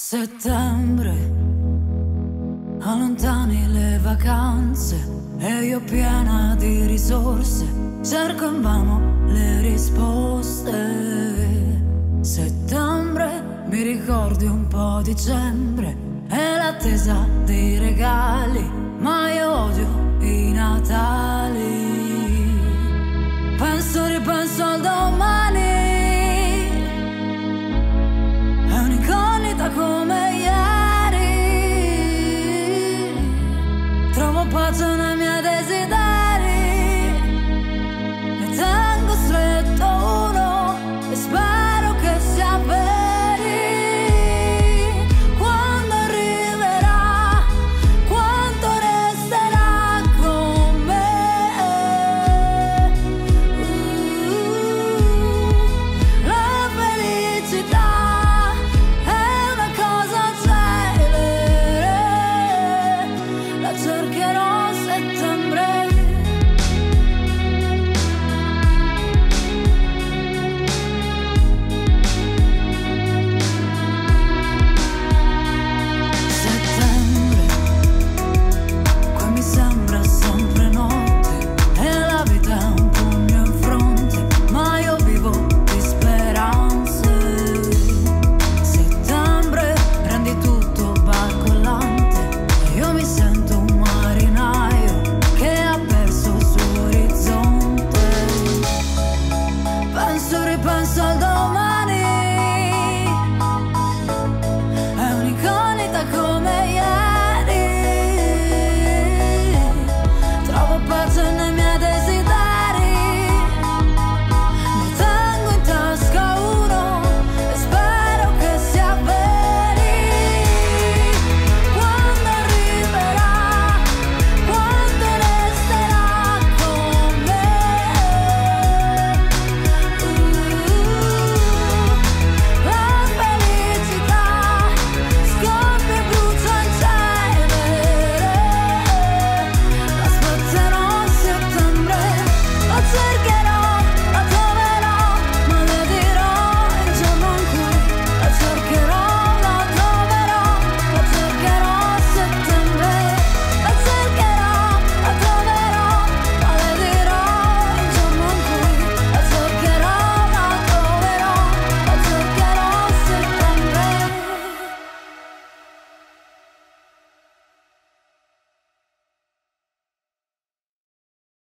Settembre, allontani le vacanze e io piena di risorse cerco invano le risposte. Settembre, mi ricordi un po' dicembre e l'attesa dei regali, ma io odio i Natali. pero septiembre